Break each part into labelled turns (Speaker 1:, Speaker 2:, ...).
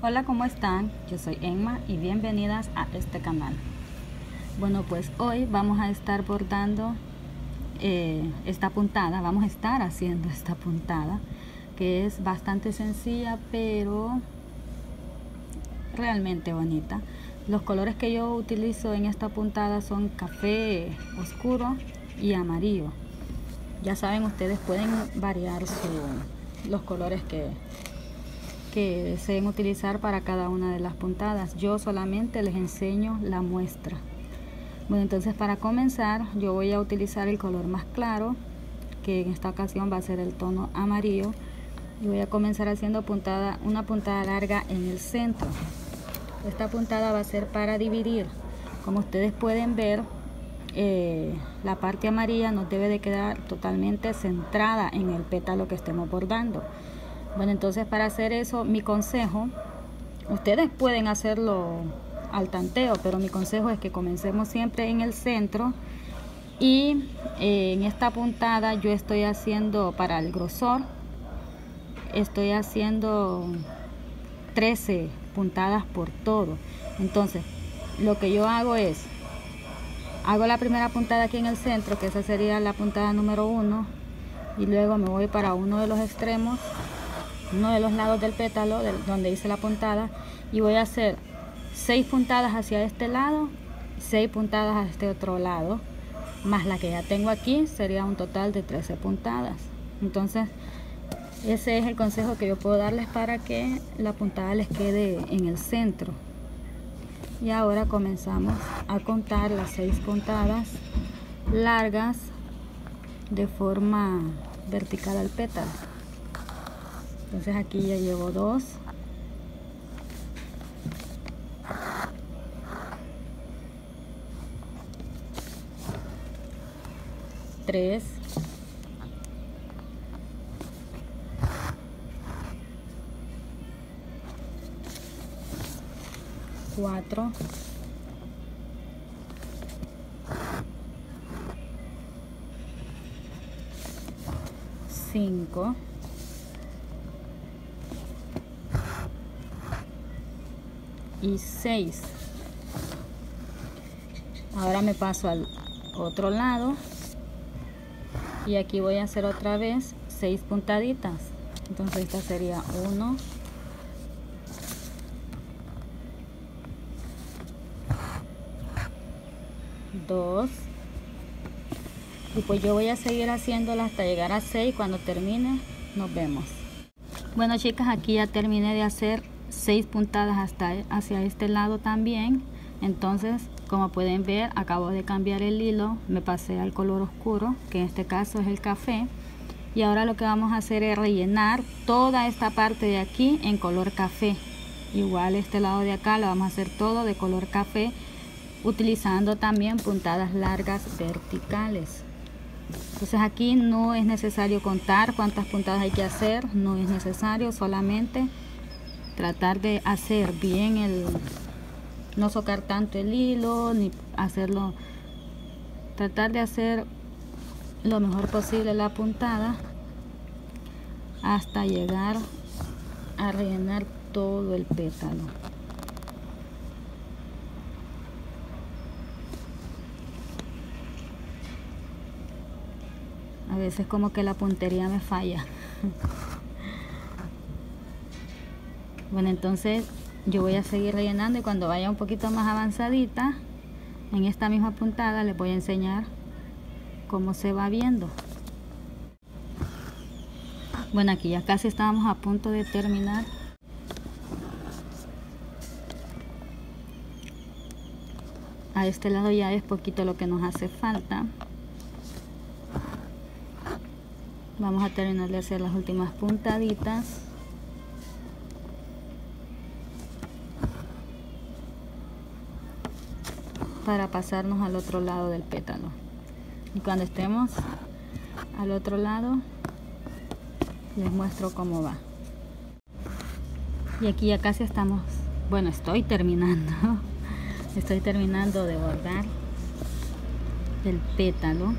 Speaker 1: Hola, ¿cómo están? Yo soy Emma y bienvenidas a este canal. Bueno, pues hoy vamos a estar bordando eh, esta puntada, vamos a estar haciendo esta puntada que es bastante sencilla pero realmente bonita. Los colores que yo utilizo en esta puntada son café oscuro y amarillo. Ya saben, ustedes pueden variar los colores que, que deseen utilizar para cada una de las puntadas. Yo solamente les enseño la muestra. Bueno, entonces para comenzar yo voy a utilizar el color más claro, que en esta ocasión va a ser el tono amarillo. Y voy a comenzar haciendo puntada, una puntada larga en el centro. Esta puntada va a ser para dividir. Como ustedes pueden ver, eh, la parte amarilla no debe de quedar totalmente centrada en el pétalo que estemos bordando. Bueno, entonces para hacer eso, mi consejo, ustedes pueden hacerlo al tanteo, pero mi consejo es que comencemos siempre en el centro y eh, en esta puntada yo estoy haciendo para el grosor, estoy haciendo 13 puntadas por todo. Entonces, lo que yo hago es, hago la primera puntada aquí en el centro, que esa sería la puntada número uno, y luego me voy para uno de los extremos uno de los lados del pétalo donde hice la puntada y voy a hacer seis puntadas hacia este lado seis puntadas a este otro lado más la que ya tengo aquí sería un total de 13 puntadas. Entonces ese es el consejo que yo puedo darles para que la puntada les quede en el centro. Y ahora comenzamos a contar las seis puntadas largas de forma vertical al pétalo entonces aquí ya llevo dos. Tres. Cuatro. Cinco 6 ahora me paso al otro lado. Y aquí voy a hacer otra vez 6 puntaditas. Entonces esta sería 1 2 y pues yo voy a seguir haciéndola hasta llegar a 6 cuando termine nos vemos. Bueno chicas aquí ya terminé de hacer seis puntadas hasta hacia este lado también. Entonces como pueden ver acabo de cambiar el hilo me pasé al color oscuro que en este caso es el café. Y ahora lo que vamos a hacer es rellenar toda esta parte de aquí en color café. Igual este lado de acá lo vamos a hacer todo de color café utilizando también puntadas largas verticales. Entonces aquí no es necesario contar cuántas puntadas hay que hacer no es necesario solamente tratar de hacer bien el no socar tanto el hilo ni hacerlo tratar de hacer lo mejor posible la puntada hasta llegar a rellenar todo el pétalo. A veces como que la puntería me falla bueno entonces yo voy a seguir rellenando y cuando vaya un poquito más avanzadita en esta misma puntada les voy a enseñar cómo se va viendo. Bueno aquí ya casi estábamos a punto de terminar. A este lado ya es poquito lo que nos hace falta. Vamos a terminar de hacer las últimas puntaditas para pasarnos al otro lado del pétalo. Y cuando estemos al otro lado les muestro cómo va. Y aquí ya casi estamos. Bueno estoy terminando. Estoy terminando de bordar el pétalo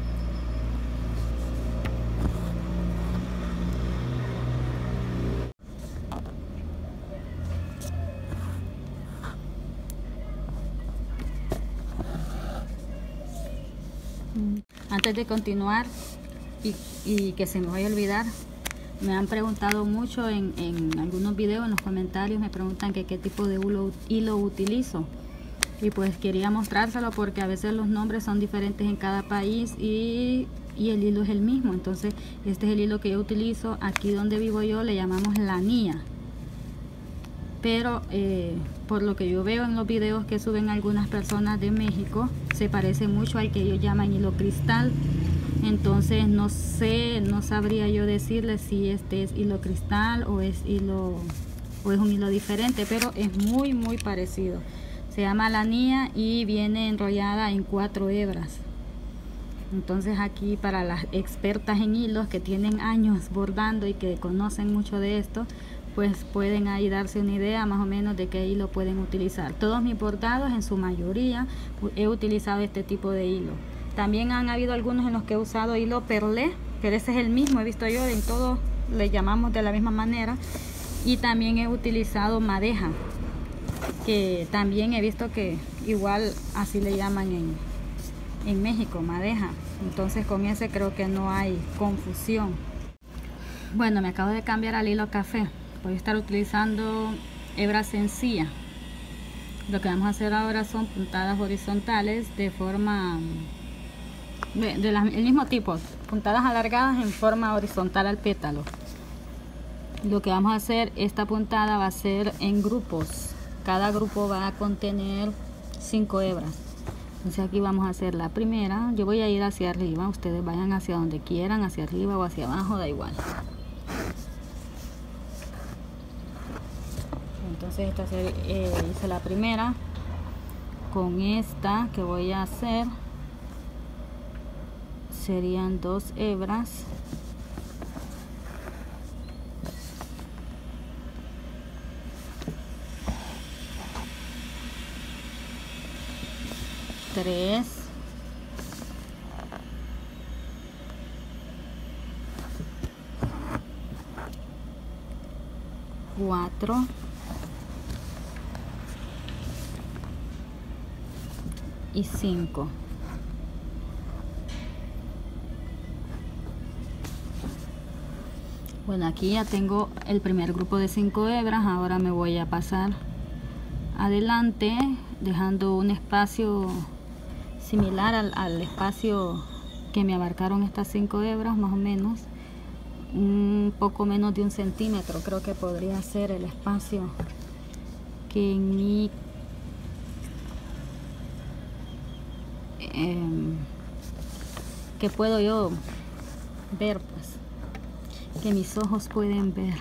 Speaker 1: antes de continuar y, que se me vaya a olvidar, me han preguntado mucho en, algunos videos, en los comentarios, me preguntan que qué tipo de hilo, utilizo. Y pues quería mostrárselo porque a veces los nombres son diferentes en cada país y, y, el hilo es el mismo. Entonces este es el hilo que yo utilizo. Aquí donde vivo yo le llamamos lanía pero eh, por lo que yo veo en los videos que suben algunas personas de México se parece mucho al que ellos llaman hilo cristal. Entonces no sé no sabría yo decirles si este es hilo cristal o es hilo o es un hilo diferente pero es muy muy parecido. Se llama lanía y viene enrollada en cuatro hebras. Entonces aquí para las expertas en hilos que tienen años bordando y que conocen mucho de esto pues pueden ahí darse una idea más o menos de qué hilo pueden utilizar. Todos mis bordados en su mayoría he utilizado este tipo de hilo. También han habido algunos en los que he usado hilo perlé, pero ese es el mismo, he visto yo, en todos le llamamos de la misma manera. Y también he utilizado madeja, que también he visto que igual así le llaman en, en México, madeja. Entonces con ese creo que no hay confusión. Bueno, me acabo de cambiar al hilo café voy a estar utilizando hebra sencilla lo que vamos a hacer ahora son puntadas horizontales de forma del mismo tipo puntadas alargadas en forma horizontal al pétalo. Lo que vamos a hacer esta puntada va a ser en grupos. Cada grupo va a contener cinco hebras. Entonces aquí vamos a hacer la primera. Yo voy a ir hacia arriba. Ustedes vayan hacia donde quieran hacia arriba o hacia abajo da igual entonces esta eh, hice la primera. Con esta que voy a hacer serían dos hebras. Tres. Cuatro y 5 bueno aquí ya tengo el primer grupo de 5 hebras. Ahora me voy a pasar adelante dejando un espacio similar al, espacio que me abarcaron estas 5 hebras más o menos. Un poco menos de un centímetro creo que podría ser el espacio que en mi Em, que puedo yo ver pues que mis ojos pueden ver.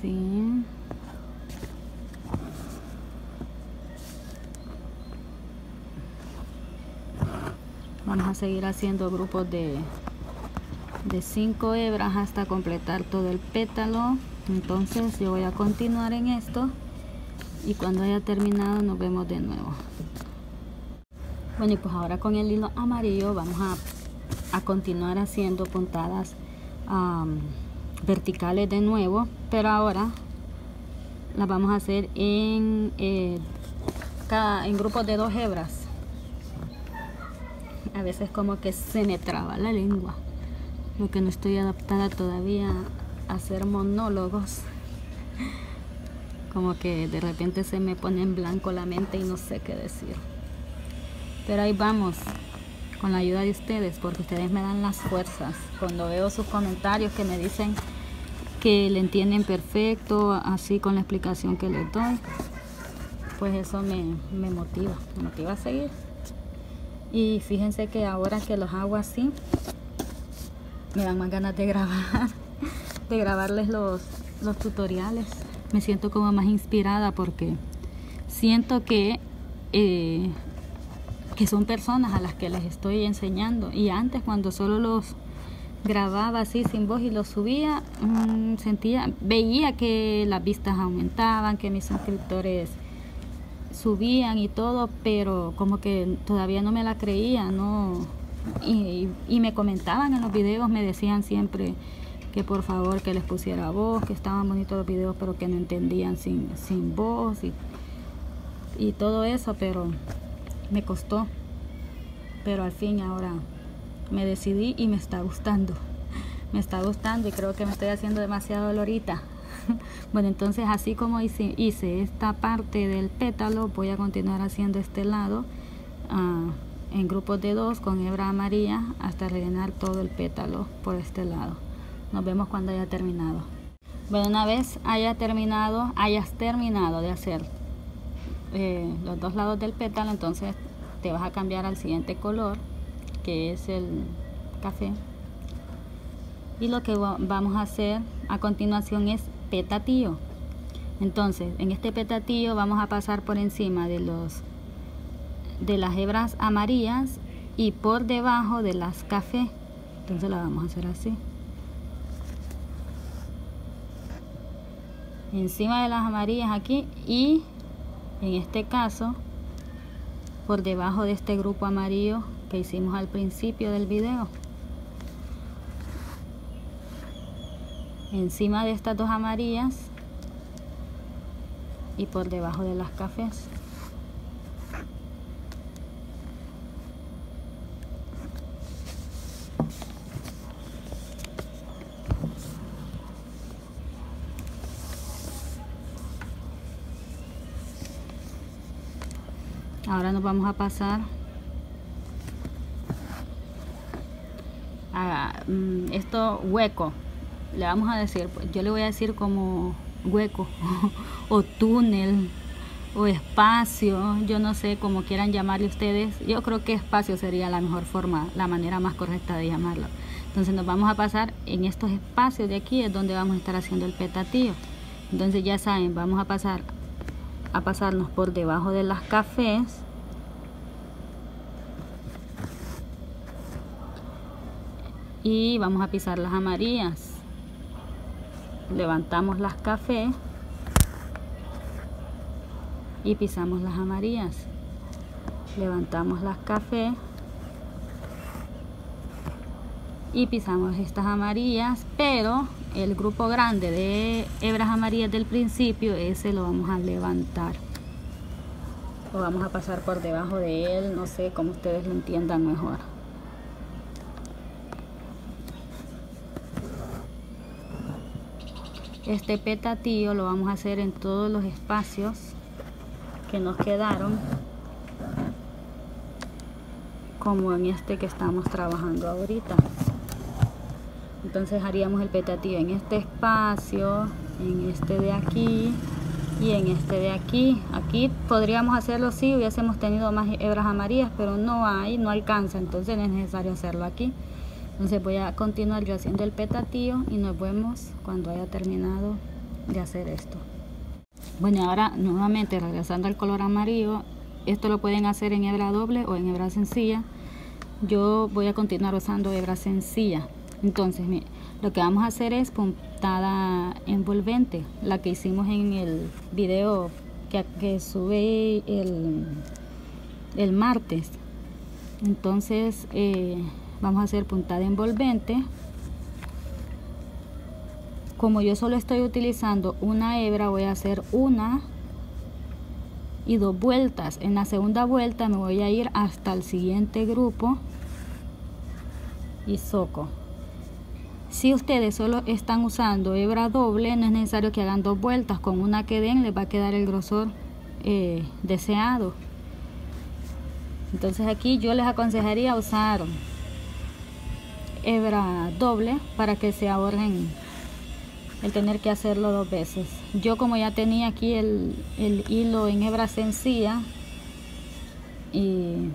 Speaker 1: Sí. Vamos a seguir haciendo grupos de de 5 hebras hasta completar todo el pétalo. Entonces yo voy a continuar en esto y cuando haya terminado nos vemos de nuevo. Bueno y pues ahora con el hilo amarillo vamos a, continuar haciendo puntadas verticales de nuevo pero ahora las vamos a hacer en eh, cada, en grupos de dos hebras. A veces como que se me traba la lengua lo que no estoy adaptada todavía a hacer monólogos como que de repente se me pone en blanco la mente y no sé qué decir. Pero ahí vamos, con la ayuda de ustedes, porque ustedes me dan las fuerzas. Cuando veo sus comentarios que me dicen que le entienden perfecto, así con la explicación que les doy, pues eso me, me motiva, me motiva a seguir. Y fíjense que ahora que los hago así, me dan más ganas de grabar, de grabarles los, los tutoriales me siento como más inspirada porque siento que, eh, que son personas a las que les estoy enseñando. Y antes cuando solo los grababa así sin voz y los subía, mm, sentía, veía que las vistas aumentaban, que mis suscriptores subían y todo, pero como que todavía no me la creía, no y, y me comentaban en los videos, me decían siempre que por favor que les pusiera voz, que estaban bonitos los videos pero que no entendían sin, sin voz y y todo eso, pero me costó. Pero al fin ahora me decidí y me está gustando. Me está gustando y creo que me estoy haciendo demasiado dolorita. bueno, entonces así como hice, hice esta parte del pétalo, voy a continuar haciendo este lado uh, en grupos de dos con hebra amarilla hasta rellenar todo el pétalo por este lado. Nos vemos cuando haya terminado. Bueno, una vez haya terminado, hayas terminado de hacer eh, los dos lados del pétalo, entonces te vas a cambiar al siguiente color, que es el café. Y lo que vamos a hacer a continuación es petatillo. Entonces, en este petatillo vamos a pasar por encima de los de las hebras amarillas y por debajo de las café. Entonces la vamos a hacer así. Encima de las amarillas aquí y en este caso por debajo de este grupo amarillo que hicimos al principio del video. Encima de estas dos amarillas y por debajo de las cafés ahora nos vamos a pasar a mm, esto hueco. Le vamos a decir yo le voy a decir como hueco o túnel o espacio yo no sé cómo quieran llamarle ustedes. Yo creo que espacio sería la mejor forma la manera más correcta de llamarlo. Entonces nos vamos a pasar en estos espacios de aquí es donde vamos a estar haciendo el petatío. Entonces ya saben vamos a pasar a pasarnos por debajo de las cafés y vamos a pisar las amarillas. Levantamos las cafés y pisamos las amarillas. Levantamos las cafés y pisamos estas amarillas pero el grupo grande de hebras amarillas del principio ese lo vamos a levantar. O vamos a pasar por debajo de él no sé como ustedes lo entiendan mejor este petatío lo vamos a hacer en todos los espacios que nos quedaron como en este que estamos trabajando ahorita. Entonces haríamos el petatío en este espacio en este de aquí y en este de aquí. Aquí podríamos hacerlo si hubiésemos tenido más hebras amarillas pero no hay no alcanza entonces es necesario hacerlo aquí entonces voy a continuar yo haciendo el petatío y nos vemos cuando haya terminado de hacer esto. Bueno ahora nuevamente regresando al color amarillo esto lo pueden hacer en hebra doble o en hebra sencilla. Yo voy a continuar usando hebra sencilla. Entonces lo que vamos a hacer es puntada envolvente la que hicimos en el video que, sube el, el martes. Entonces eh, vamos a hacer puntada envolvente. Como yo solo estoy utilizando una hebra voy a hacer una y dos vueltas. En la segunda vuelta me voy a ir hasta el siguiente grupo y soco. Si ustedes solo están usando hebra doble no es necesario que hagan dos vueltas. Con una que den les va a quedar el grosor eh, deseado. Entonces aquí yo les aconsejaría usar hebra doble para que se ahorren el tener que hacerlo dos veces. Yo como ya tenía aquí el, el hilo en hebra sencilla y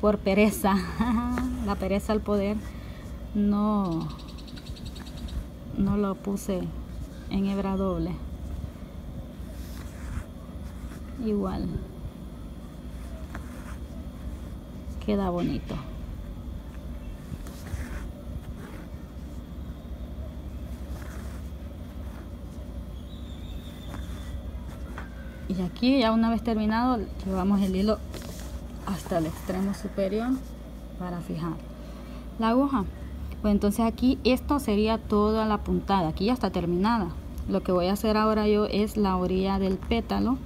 Speaker 1: por pereza la pereza al poder no no lo puse en hebra doble. Igual. Queda bonito y aquí ya una vez terminado llevamos el hilo hasta el extremo superior para fijar la aguja. Pues entonces aquí esto sería toda la puntada. Aquí ya está terminada. Lo que voy a hacer ahora yo es la orilla del pétalo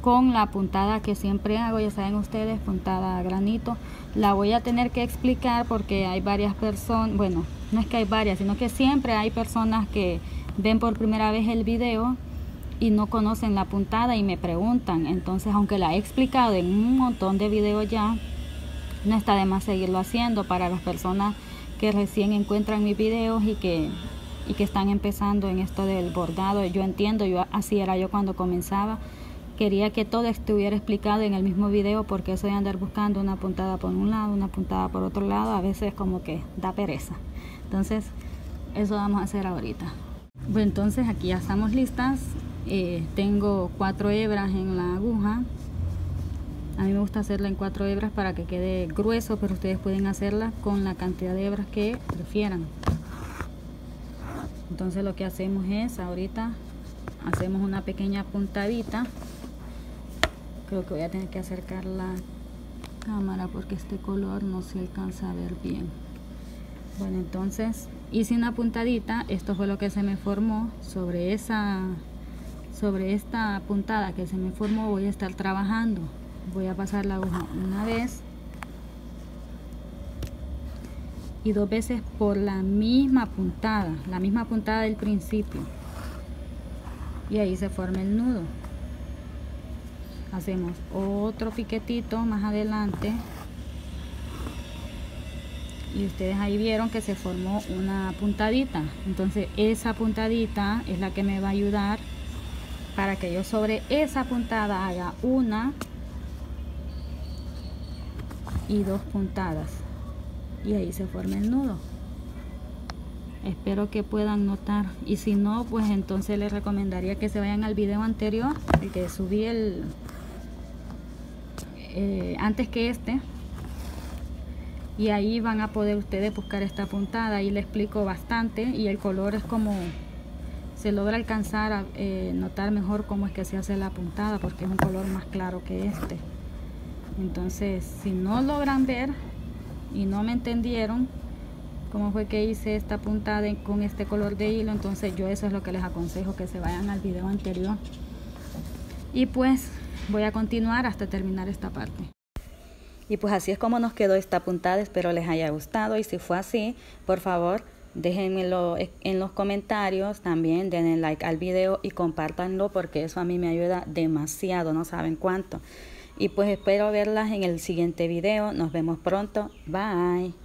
Speaker 1: con la puntada que siempre hago, ya saben ustedes, puntada a granito. La voy a tener que explicar porque hay varias personas, bueno, no es que hay varias, sino que siempre hay personas que ven por primera vez el video y no conocen la puntada y me preguntan. Entonces, aunque la he explicado en un montón de videos ya, no está de más seguirlo haciendo para las personas que recién encuentran mis videos y que, y que están empezando en esto del bordado. Yo entiendo, yo así era yo cuando comenzaba. Quería que todo estuviera explicado en el mismo video porque eso de andar buscando una puntada por un lado, una puntada por otro lado, a veces como que da pereza. Entonces, eso vamos a hacer ahorita. Bueno, entonces aquí ya estamos listas. Eh, tengo cuatro hebras en la aguja. A mí me gusta hacerla en cuatro hebras para que quede grueso pero ustedes pueden hacerla con la cantidad de hebras que prefieran. Entonces lo que hacemos es ahorita hacemos una pequeña puntadita. Creo que voy a tener que acercar la cámara porque este color no se alcanza a ver bien. Bueno entonces hice una puntadita. Esto fue lo que se me formó sobre esa sobre esta puntada que se me formó voy a estar trabajando. Voy a pasar la aguja una vez y dos veces por la misma puntada la misma puntada del principio. Y ahí se forma el nudo. Hacemos otro piquetito más adelante. Y ustedes ahí vieron que se formó una puntadita. Entonces esa puntadita es la que me va a ayudar para que yo sobre esa puntada haga una y dos puntadas. Y ahí se forma el nudo. Espero que puedan notar. Y si no pues entonces les recomendaría que se vayan al video anterior el que subí el eh, antes que este. Y ahí van a poder ustedes buscar esta puntada. Y le explico bastante y el color es como se logra alcanzar a eh, notar mejor cómo es que se hace la puntada porque es un color más claro que este. Entonces si no logran ver y no me entendieron cómo fue que hice esta puntada con este color de hilo entonces yo eso es lo que les aconsejo que se vayan al video anterior. Y pues voy a continuar hasta terminar esta parte. Y pues así es como nos quedó esta puntada. Espero les haya gustado y si fue así por favor déjenmelo en los comentarios, también denle like al video y compártanlo porque eso a mí me ayuda demasiado, no saben cuánto. Y pues espero verlas en el siguiente video, nos vemos pronto, bye.